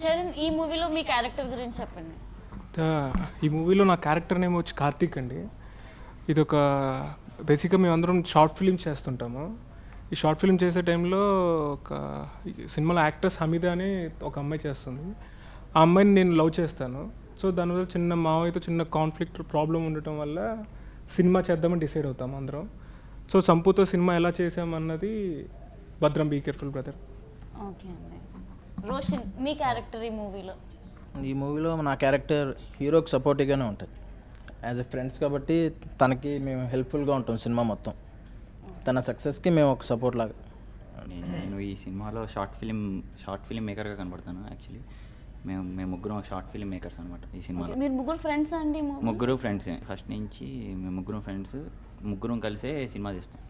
చరణ్ ఈ మూవీలో మీ క్యారెక్టర్ గురించి చెప్పండి. ఈ మూవీలో నా క్యారెక్టర్ నేమ్ వచ్చి కార్తీక్ అండి. ఇది ఒక బేసిక్గా మేమందరం షార్ట్ ఫిలిం చేస్తుంటాము. ఈ షార్ట్ ఫిలిం చేసే టైంలో ఒక సినిమాలో యాక్ట్రెస్ హమీదా అని ఒక అమ్మాయి చేస్తుంది. ఆ అమ్మాయిని నేను లవ్ చేస్తాను. సో దానివల్ల చిన్న మావయ్యతో చిన్న కాన్ఫ్లిక్ట్ ప్రాబ్లం ఉండటం వల్ల సినిమా చేద్దామని డిసైడ్ అవుతాం అందరం. సో సంపుతో సినిమా ఎలా చేసామన్నది భద్రం బీ కేర్ఫుల్ బ్రదర్ ఓకే అండి. రోషన్ మీ క్యారెక్టర్ ఈ మూవీలో ఈ మూవీలో నా క్యారెక్టర్ హీరోకి సపోర్టివ్గానే ఉంటుంది. యాజ్ ఎ ఫ్రెండ్స్ కాబట్టి తనకి మేము హెల్ప్ఫుల్గా ఉంటాం సినిమా మొత్తం. తన సక్సెస్కి మేము ఒక సపోర్ట్ లాగా. నేను ఈ సినిమాలో షార్ట్ ఫిలిం షార్ట్ ఫిలిం మేకర్గా కనబడతాను యాక్చువల్లీ మేము మేము ముగ్గురం షార్ట్ ఫిలిం మేకర్స్ అనమాట ఈ సినిమాలో. మీరు ముగ్గురు ఫ్రెండ్స్ అండి? ముగ్గురు ఫ్రెండ్స్ ఫస్ట్ నుంచి మేము ముగ్గురం ఫ్రెండ్స్ ముగ్గురం కలిసే సినిమా తీస్తాం.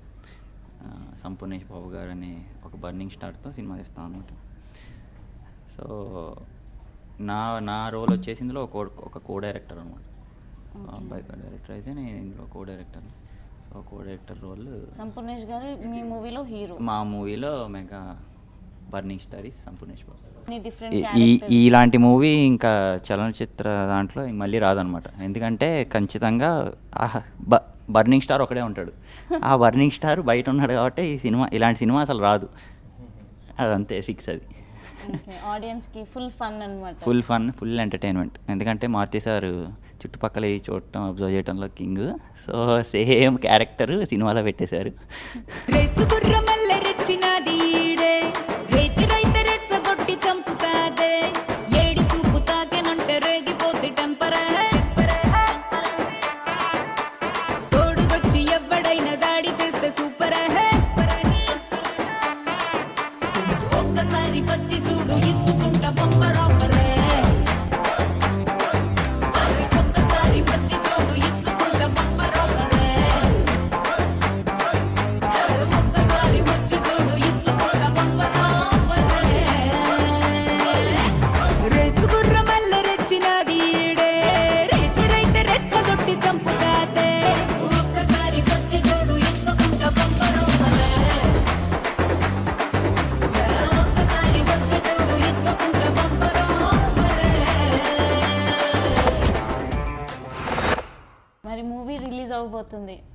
ఆ, సంపూర్ణేష్ బాబు గారు అనే ఒక బర్నింగ్ స్టార్తో సినిమా తీస్తాం అనమాట సో నా నా రోల్ వచ్చేసి ఇందులో ఒక ఒక కో డైరెక్టర్ అనమాట అబ్బాయి కో డైరెక్టర్ అయితే నేను ఇందులో co director so co director role Sampoornesh గారు మీ మూవీలో హీరో మా మూవీలో mega burning star is Sampoornesh Babu. ఈ- ఇలాంటి మూవీ ఇంకా చలనచిత్ర దాంట్లో మళ్ళీ రాదనమాట. ఎందుకంటే ఖచ్చితంగా బర్నింగ్ స్టార్ ఒకడే ఉంటాడు. ఆ బర్నింగ్ స్టార్ బయట ఉన్నాడు కాబట్టి ఈ సినిమా ఇలాంటి సినిమా అసలు రాదు. అదంతే ఫిక్స్ అది. ఆడియన్స్కి ఫుల్ ఫన్ అన్నమాట. Full fun full entertainment. ఎందుకంటే మారుతి సార్ చుట్టుపక్కల చూడటం అబ్జర్వ్ చేయడంలో కింగ్. సో సేమ్ క్యారెక్టర్ సినిమాలో పెట్టేశారు. చంపుతాదే. ఏడి సూపు తాకెనంటే రేగిపోతే టెంపరే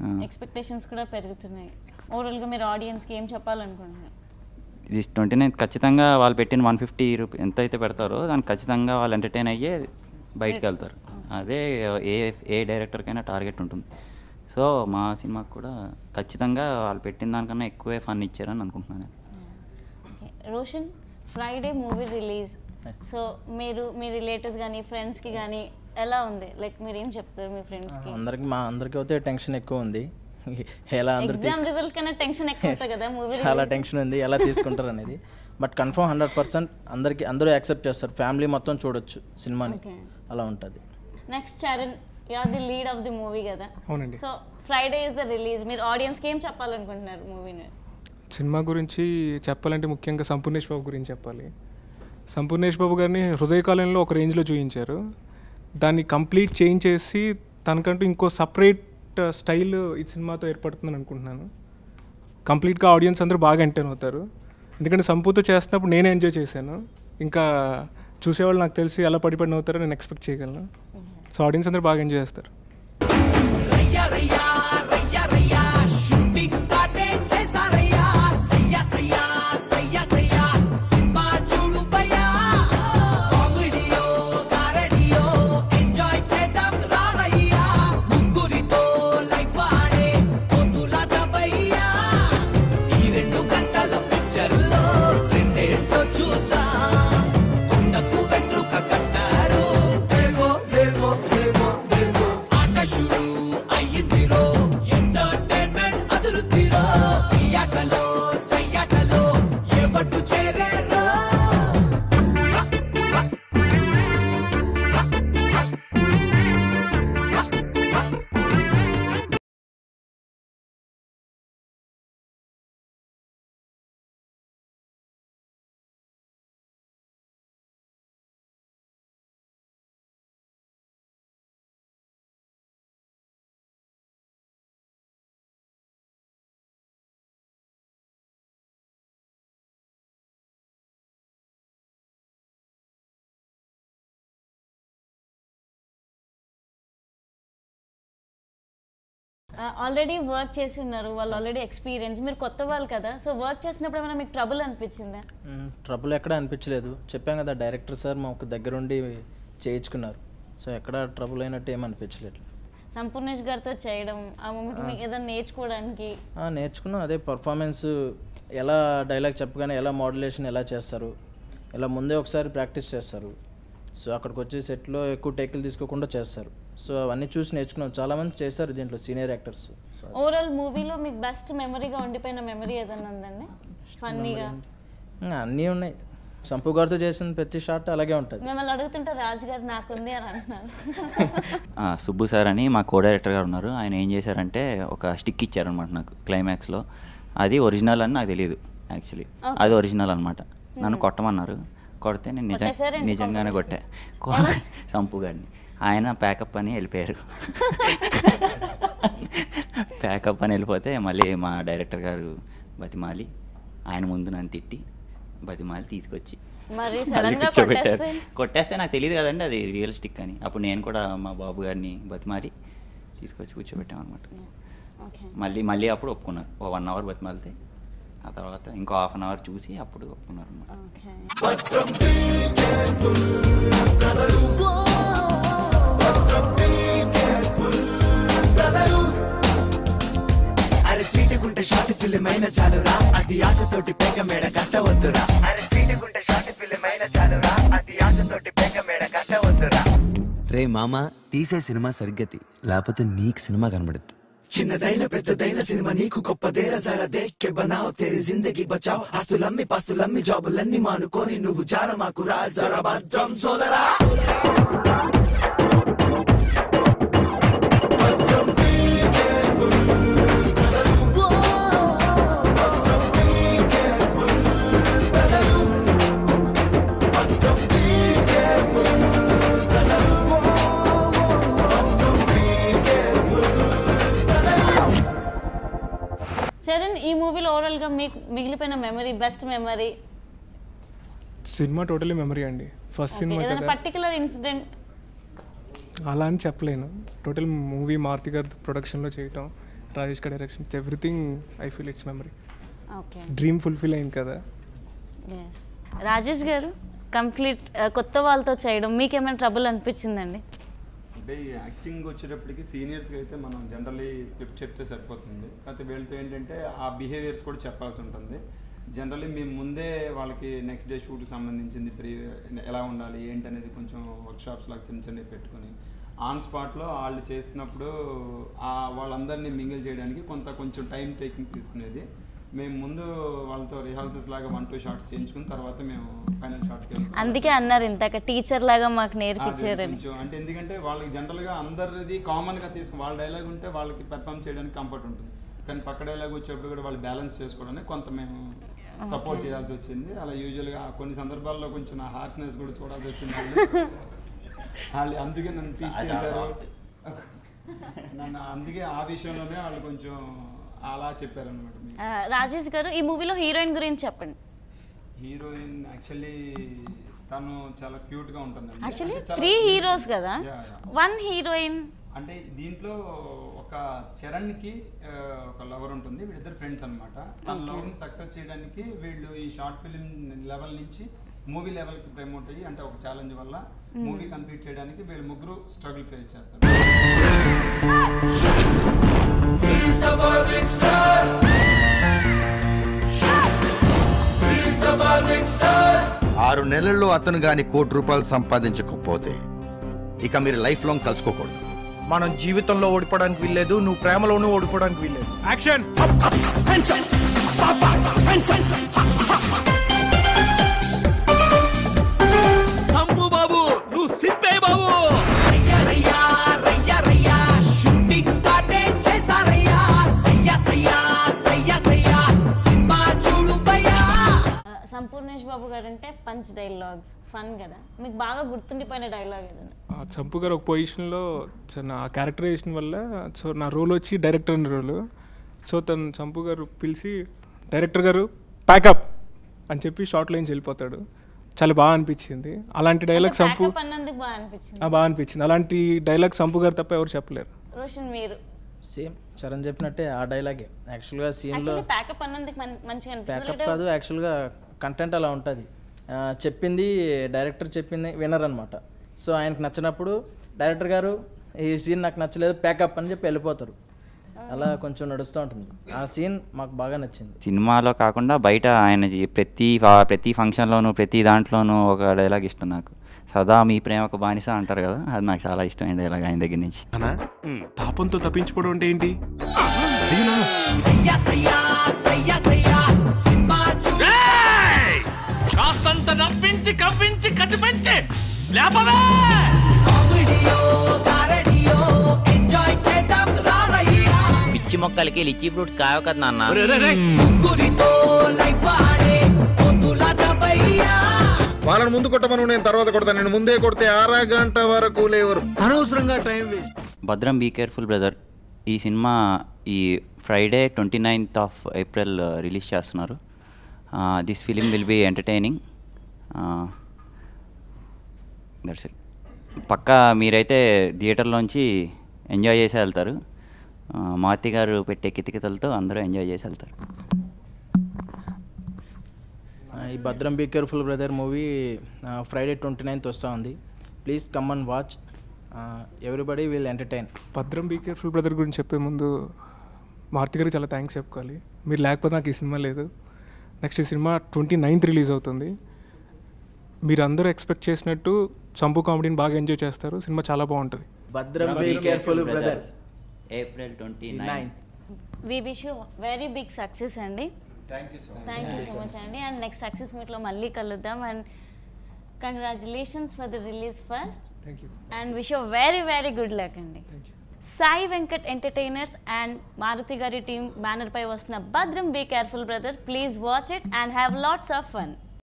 ఆ. ఎక్స్పెక్టేషన్స్ కూడా పెరుగుతున్నాయి. ఓవరాల్గా మీరు ఆడియన్స్కి ఏం చెప్పాలనుకుంటున్నారు? ఇది ట్వంటీ నైన్ ఖచ్చితంగా వాళ్ళు పెట్టిన వన్ ఫిఫ్టీ రూపీ ఎంత అయితే పెడతారో దానికి ఖచ్చితంగా వాళ్ళు ఎంటర్టైన్ అయ్యే బయటకు వెళ్తారు. అదే ఏ ఏ డైరెక్టర్కైనా టార్గెట్ ఉంటుంది. సో మా సినిమాకి కూడా ఖచ్చితంగా వాళ్ళు పెట్టిన దానికన్నా ఎక్కువే ఫన్ ఇచ్చారని అనుకుంటున్నాను Roshan Friday movie release so మీరు మీ రిలేటివ్స్ కానీ ఫ్రెండ్స్కి కానీ ఎలా ఉంది? లైక్ మీరు ఏం చెప్తారు మీ ఫ్రెండ్స్కి అందరికి మా అందరికీ అయితే టెన్షన్ ఎక్కువ ఉంది. ఎలా అందరు ఎగ్జామ్ రిజల్ట్ కన్నా టెన్షన్ ఎక్కువ ఉంటుంది కదా మూవీ చాలా టెన్షన్ ఉంది ఎలా తీసుకుంటారు అనేది. బట్ కన్ఫర్మ్ హండ్రెడ్ పర్సెంట్ అందరికి అందరూ యాక్సెప్ట్ చేస్తారు. ఫ్యామిలీ మొత్తం చూడొచ్చు సినిమాని. అలా ఉంటుంది. Next Charan you are the lead of the movie కదా. అవునండి. So Friday is the release మీరు ఆడియన్స్కి ఏం చెప్పాలనుకుంటున్నారు మూవీని సినిమా గురించి చెప్పాలంటే ముఖ్యంగా సంపూర్ణేష్ బాబు గురించి చెప్పాలి. సంపూర్ణేష్ బాబు గారిని హృదయకాలంలో ఒక రేంజ్లో చూపించారు దాన్ని కంప్లీట్ చేంజ్ చేసి తనకంటూ ఇంకో సపరేట్ స్టైల్ ఈ సినిమాతో ఏర్పడుతుందని అనుకుంటున్నాను. కంప్లీట్గా ఆడియన్స్ అందరూ బాగా ఎంటర్న్ అవుతారు. ఎందుకంటే సంపూతో చేస్తున్నప్పుడు నేనే ఎంజాయ్ చేశాను. ఇంకా చూసేవాళ్ళు నాకు తెలిసి ఎలా పడిపడిన అవుతారో నేను ఎక్స్పెక్ట్ చేయగలను. సో ఆడియన్స్ అందరూ బాగా ఎంజాయ్ చేస్తారు. ఆల్రెడీ వర్క్ చేసి ఉన్నారు. వాళ్ళు ఆల్రెడీ ఎక్స్పీరియన్స్ మీరు కొత్త వాళ్ళు కదా సో వర్క్ చేసినప్పుడు ఏమైనా మీకు ట్రబుల్ అనిపించిందా? ట్రబుల్ ఎక్కడ అనిపించలేదు. చెప్పాం కదా డైరెక్టర్ సార్ మాకు దగ్గరుండి చేయించుకున్నారు. సో ఎక్కడ ట్రబుల్ అయినట్టు ఏం అనిపించలేదు. సంపూర్ణేష్ గారితో చేయడం ఆ మూమెంట్ మీకు ఏదైనా నేర్చుకోవడానికి? నేర్చుకున్నాం. అదే పర్ఫార్మెన్స్ ఎలా డైలాగ్ చెప్పగానే ఎలా మోడ్యులేషన్ ఎలా చేస్తారు ఇలా ముందే ఒకసారి ప్రాక్టీస్ చేస్తారు. సో అక్కడికి వచ్చి సెట్లో ఎక్కువ టేకులు తీసుకోకుండా చేస్తారు. సో అవన్నీ చూసి నేర్చుకున్నాం. చాలామంది చేస్తారు దీంట్లో సీనియర్ యాక్టర్స్. ఓవరాల్ మూవీలో మీకు బెస్ట్ మెమరీగా ఉండిపోయిన మెమరీ ఏదైనా ఉందండి? ఫన్నీగా అన్నీ ఉన్నాయి. సంపు గారితో చేసిన ప్రతి షాట్ అలాగే ఉంటుంది. మిమ్మల్ని అడుగుతుంటే రాజు గారు నాకుంది అని అంటున్నారు. ఆ, సుబ్బు సార్ అని మా కో డైరెక్టర్ గారు ఉన్నారు. ఆయన ఏం చేశారంటే ఒక స్టిక్ ఇచ్చారనమాట నాకు క్లైమాక్స్లో అది ఒరిజినల్ అని నాకు తెలియదు యాక్చువల్లీ అది ఒరిజినల్ అనమాట నన్ను కొట్టమన్నారు. కొడితే నేను నిజంగానే కొట్టా. సంపు గారిని. ఆయన ప్యాకప్ అని వెళ్ళిపోయారు. ప్యాకప్ అని వెళ్ళిపోతే మళ్ళీ మా డైరెక్టర్ గారు బతిమాలి ఆయన ముందు నన్ను తిట్టి బతిమాలి తీసుకొచ్చి. కూర్చోబెట్టారు. కొట్టేస్తే? నాకు తెలియదు కదండి అది రియల్ స్టిక్ అని. అప్పుడు నేను కూడా మా బాబు గారిని బతిమాలి తీసుకొచ్చి కూర్చోబెట్టాం అనమాట ఓకే మళ్ళీ మళ్ళీ అప్పుడు ఒప్పుకున్నారు ఓ వన్ అవర్ బతిమాలితే ఆ తర్వాత ఇంకో హాఫ్ అన్ అవర్ చూసి అప్పుడు ఒప్పుకున్నారు అనమాట అయిన చాలురా. అది ఆశతోటి పేక మేడ కట్టవద్దురా అరే సీటుకుంటే షార్ట్ ఫిల్మ్ అయిన చాలురా. అది ఆశతోటి పేక మేడ కట్టవద్దురా రే మామ తీసే సినిమా సరిగ్గా తీ లేకపోతే నీకు సినిమా కనబడుద్ది. చిన్నదైన పెద్దదైన సినిమా నీకు గొప్పదేరా జర దేక్కే బనావ్ తెరి జిందగీ బచావ్. ఆస్తులమ్మి పాస్తులమ్మి జాబులన్నీ మానుకొని నువ్వు జార మాకు రా. జర భద్రం సోదరా. ఈ మూవీలో ఓవరాల్గా మీకు మిగిలిపోయిన memory best memory? Cinema totally memory అండి. ఫస్ట్ సినిమా ఏదైనా పర్టికులర్ ఇన్సిడెంట్ అలా అని చెప్పలేను. టోటల్ మూవీ మారుతి గారి ప్రొడక్షన్లో చేయటం రాజేష్ గారి direction everything I feel it's memory okay. Dream fulfil అయింది కదా. రాజేష్ గారు కంప్లీట్ కొత్త వాళ్ళతో చేయడం మీకేమైనా ట్రబుల్ అనిపించిందండి? అంటే ఈ యాక్టింగ్ వచ్చేటప్పటికి సీనియర్స్కి అయితే మనం జనరలీ స్క్రిప్ట్ చెప్తే సరిపోతుంది. కాకపోతే వీళ్ళతో ఏంటంటే ఆ బిహేవియర్స్ కూడా చెప్పాల్సి ఉంటుంది. జనరల్లీ మేము ముందే వాళ్ళకి నెక్స్ట్ డే షూట్కి సంబంధించింది ప్రీ ఎలా ఉండాలి ఏంటి అనేది కొంచెం వర్క్షాప్స్ లాగా చిన్న చిన్నవి పెట్టుకొని ఆన్ స్పాట్లో వాళ్ళు చేసినప్పుడు ఆ వాళ్ళందరినీ మింగిల్ చేయడానికి కొంత కొంచెం టైం టేకింగ్ తీసుకునేది. మేము ముందు వాళ్ళతో రిహార్సల్స్ లాగా వన్ టూ షార్ట్స్ చేయించుకున్న తర్వాత మేము ఫైనల్ షార్ట్కి వెళ్తాం. అందుకే అన్నారు ఇందాక టీచర్ లాగా మాకు కొంచెం అంటే ఎందుకంటే వాళ్ళకి జనరల్గా అందరిది కామన్గా తీసుకు వాళ్ళ డైలాగ్ ఉంటే వాళ్ళకి పెర్ఫామ్ చేయడానికి కంఫర్ట్ ఉంటుంది. కానీ పక్క డైలాగ్ వచ్చేటప్పుడు కూడా వాళ్ళు బ్యాలెన్స్ చేసుకోవడానికి కొంత మేము సపోర్ట్ చేయాల్సి వచ్చింది. అలా యూజువల్గా కొన్ని సందర్భాల్లో కొంచెం నా హార్ష్నెస్ కూడా చూడాల్సి వచ్చింది. వాళ్ళు. వాళ్ళు అందుకే నన్ను టీచ్ చేశారు. నన్ను అందుకే ఆ విషయంలోనే వాళ్ళు కొంచెం అలా చెప్పారనమాట రాజేష్ గారు ఈ మూవీలో హీరోయిన్ గురించి చెప్పండి. హీరోయిన్ యాక్చువల్లీ తను చాలా క్యూట్గా ఉంటుంది యాక్చువల్లీ త్రీ హీరోస్ కదా. One heroine. అంటే దీంట్లో ఒక చరణ్కి ఆ, ఒక లవర్ ఉంటుంది వీళ్ళిద్దరు ఫ్రెండ్స్ అనమాట తన లవర్ని సక్సెస్ చేయడానికి వీళ్ళు ఈ షార్ట్ ఫిలిం లెవెల్ నుంచి మూవీ లెవెల్కి ప్రమోట్ అయ్యి అంటే ఒక ఛాలెంజ్ వల్ల మూవీ కంప్లీట్ చేయడానికి వీళ్ళు ముగ్గురు స్ట్రగుల్ ఫేస్ చేస్తారు. ఆరు నెలల్లో అతను గాని కోటి రూపాయలు సంపాదించకపోతే ఇక మీరు లైఫ్ లాంగ్ కలుసుకోకూడదు. మనం జీవితంలో ఓడిపోవడానికి వీల్లేదు నువ్వు ప్రేమలోనూ ఓడిపోవడానికి వీల్లేదు. యాక్షన్ బాబు నువ్వు సిప్పే బాబు! పంచ్ డైలాగ్స్ ఫన్ కదా. మీకు బాగా గుర్తుండిపోయిన డైలాగ్ ఏదైనా? ఆ చంపు గారు ఒక పొజిషన్లో నా క్యారెక్టరైజేషన్ వల్ల సో నా రోల్ వచ్చి డైరెక్టర్ అనే రోల్ సో తను చంపు గారు పిలిచి డైరెక్టర్ గారు ప్యాకప్ అని చెప్పి షార్ట్ లైన్స్ వెళ్ళిపోతాడు. చాలా బాగా అనిపించింది. అలాంటి డైలాగ్ సంపు బాగా అనిపించింది? అలాంటి డైలాగ్ సంపు గారు తప్ప ఎవరు చెప్పలేరు. రోషన్ మీరు? సేమ్. చరణ్ చెప్పినట్టే ఆ డైలాగే యాక్చువల్గా సీన్లో ప్యాకప్ అన్నందుకు మం- మంచిగా ప్యాకప్ అనిపిస్తుంది కాదు యాక్చువల్గా కంటెంట్ అలా ఉంటుంది. చెప్పింది డైరెక్టర్ చెప్పింది వినర్ అనమాట సో ఆయనకు నచ్చినప్పుడు డైరెక్టర్ గారు ఈ సీన్ నాకు నచ్చలేదు ప్యాకప్ అని చెప్పి వెళ్ళిపోతారు. అలా కొంచెం నడుస్తూ ఉంటుంది. ఆ సీన్ మాకు బాగా నచ్చింది. సినిమాలో కాకుండా బయట ఆయన ప్రతి ప్రతి ఫంక్షన్లోనూ ప్రతి దాంట్లోనూ ఒక డైలాగ్ ఇష్టం నాకు. సదా మీ ప్రేమకు బానిస అంటారు కదా అది నాకు చాలా ఇష్టమైన డైలాగ్ ఆయన దగ్గర నుంచి. తాపంతో తప్పించుకోవడం అంటే ఏంటి? నవ్వించి కవ్వించి కసిపెంచి లేపవే! పిచ్చి మొక్కలకి లిచ్చి ఫ్రూట్స్ కావు కదా నాన్న. వాళ్ళని ముందు కొట్టమను నేను తర్వాత కొడతాను. నేను ముందే కొడితే అరగంట వరకు లేవరు. అనవసరంగా time waste. Bhadram be careful brother ఈ సినిమా ఈ Friday twenty ninth of April release చేస్తున్నారు. This film will be entertaining that's it పక్కా మీరైతే థియేటర్లోంచి ఎంజాయ్ చేసి వెళ్తారు. ఆ, మారుతి గారు పెట్టే కితకితలతో అందరూ ఎంజాయ్ చేసి వెళ్తారు. ఈ Bhadram be careful brother movie Friday twenty ninth వస్తూ ఉంది. Please come and watch. Everybody will entertain. Bhadram be careful brother గురించి చెప్పే ముందు మారుతి గారికి చాలా థ్యాంక్స్ చెప్పుకోవాలి. మీరు లేకపోతే నాకు ఈ సినిమా లేదు. నెక్స్ట్ ఈ సినిమా ట్వంటీ నైన్త్ రిలీజ్ అవుతుంది. మీరు అందరూ ఎక్స్పెక్ట్ చేసినట్టు చంపు కామెడీని బాగా ఎంజాయ్ చేస్తారు. సినిమా చాలా బాగుంటుంది. Bhadram be careful brother. April twenty nine. We wish you very big success అండి. థ్యాంక్ యూ సో మచ్ అండి. అండ్ నెక్స్ట్ సక్సెస్ మీట్లో మళ్ళీ కలుద్దాం. And congratulations for the release first and wish you very very good luck అండి. Sai Venkat entertainers and Maruthi గారి team banner పై వస్తున్న Bhadram be careful brother please watch it and have lots of fun